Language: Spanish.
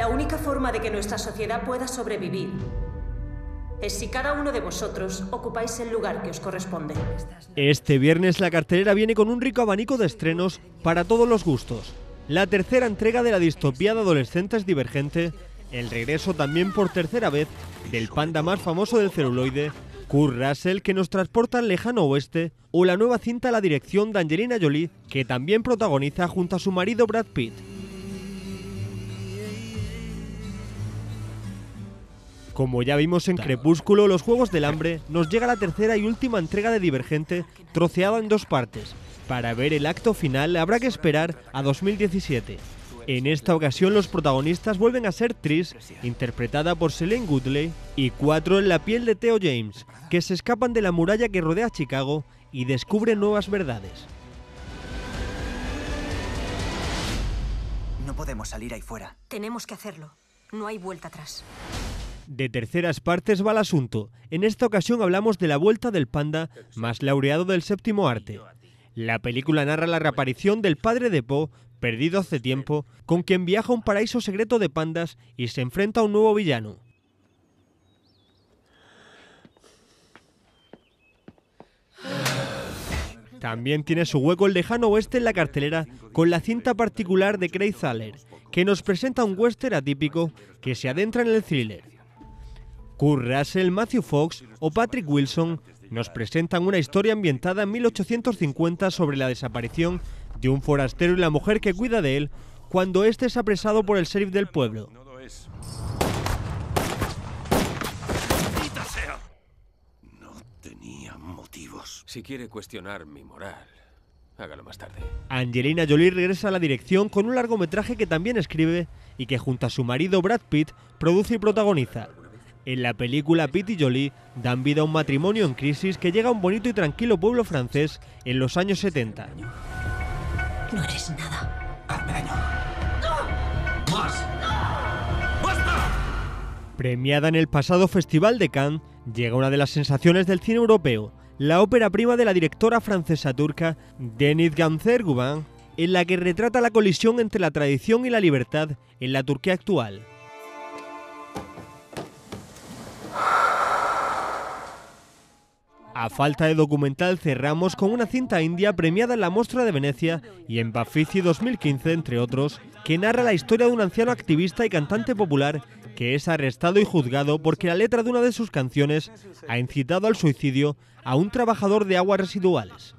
La única forma de que nuestra sociedad pueda sobrevivir es si cada uno de vosotros ocupáis el lugar que os corresponde. Este viernes la cartelera viene con un rico abanico de estrenos para todos los gustos. La tercera entrega de la distopía de adolescentes divergente, el regreso también por tercera vez del panda más famoso del celuloide, Kurt Russell, que nos transporta al lejano oeste, o la nueva cinta a la dirección de Angelina Jolie, que también protagoniza junto a su marido Brad Pitt. Como ya vimos en Crepúsculo, los Juegos del Hambre, nos llega la tercera y última entrega de Divergente, troceada en dos partes. Para ver el acto final habrá que esperar a 2017. En esta ocasión los protagonistas vuelven a ser Tris, interpretada por Selene Goodley, y cuatro en la piel de Theo James, que se escapan de la muralla que rodea Chicago y descubren nuevas verdades. No podemos salir ahí fuera. Tenemos que hacerlo. No hay vuelta atrás. De terceras partes va el asunto. En esta ocasión hablamos de la vuelta del panda más laureado del séptimo arte. La película narra la reaparición del padre de Poe, perdido hace tiempo, con quien viaja a un paraíso secreto de pandas y se enfrenta a un nuevo villano. También tiene su hueco el lejano oeste en la cartelera con la cinta particular de Craig Thaler, que nos presenta un western atípico que se adentra en el thriller. Kurt Russell, Matthew Fox o Patrick Wilson nos presentan una historia ambientada en 1850 sobre la desaparición de un forastero y la mujer que cuida de él cuando éste es apresado por el sheriff del pueblo. No tenía motivos. Si quiere cuestionar mi moral, hágalo más tarde. Angelina Jolie regresa a la dirección con un largometraje que también escribe y que junto a su marido Brad Pitt produce y protagoniza. En la película Pitt y Jolie dan vida a un matrimonio en crisis que llega a un bonito y tranquilo pueblo francés en los años 70. No eres nada. Hazme daño. Premiada en el pasado Festival de Cannes, llega una de las sensaciones del cine europeo, la ópera prima de la directora francesa turca Deniz Gamzer-Guban, en la que retrata la colisión entre la tradición y la libertad en la Turquía actual. A falta de documental cerramos con una cinta india premiada en la Mostra de Venecia y en Bafisi 2015, entre otros, que narra la historia de un anciano activista y cantante popular que es arrestado y juzgado porque la letra de una de sus canciones ha incitado al suicidio a un trabajador de aguas residuales.